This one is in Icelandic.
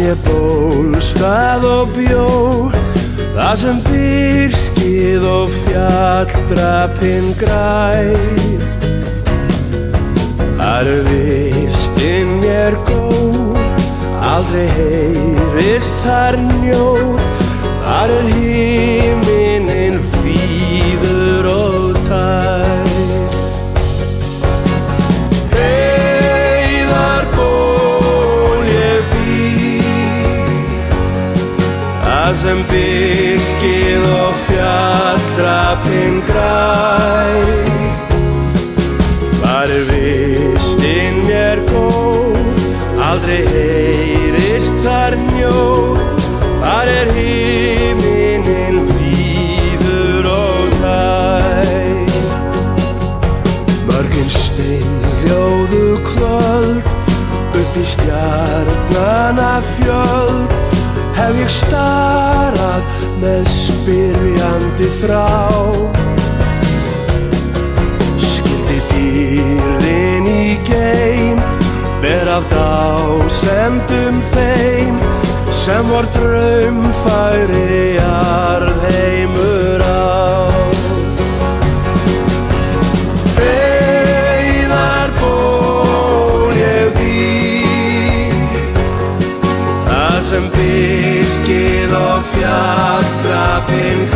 ég bólstað og bjó Það sem byrkið og fjalldrapinn græ Þar vistinn mér góð Aldrei heyrist þar njóð. Þar er hímininn Það sem byrkið og fjalldrapinn græ Þar er vistinn mér góð Aldrei heyrist þar njóð Þar er hímininn fýður og tæ Mörgin steinljóðu kvöld Upp í stjarnana fjöld Hef ég starað með spyrjandi frá. Skildi dýrðin í geim Ber af dásendum þeim Sem vor draumfæri jarðheimur Fylgið og fjartrapinn